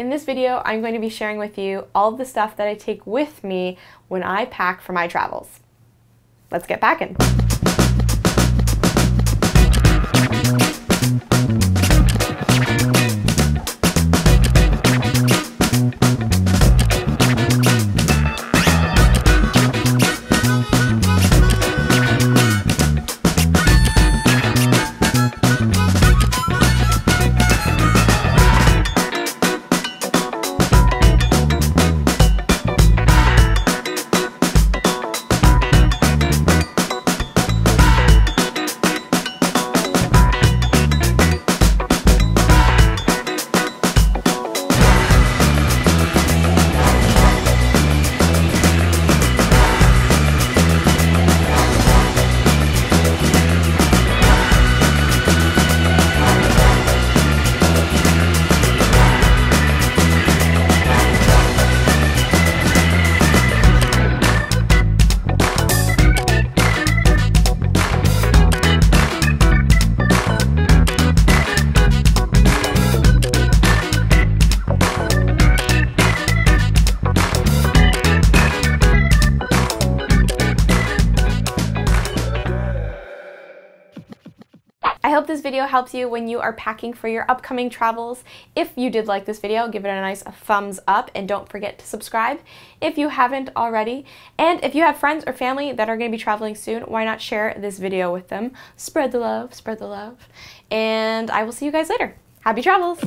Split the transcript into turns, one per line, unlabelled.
In this video, I'm going to be sharing with you all the stuff that I take with me when I pack for my travels. Let's get packing. I hope this video helps you when you are packing for your upcoming travels. If you did like this video, give it a nice thumbs up and don't forget to subscribe if you haven't already. And if you have friends or family that are going to be traveling soon, why not share this video with them? Spread the love, spread the love. And I will see you guys later. Happy travels!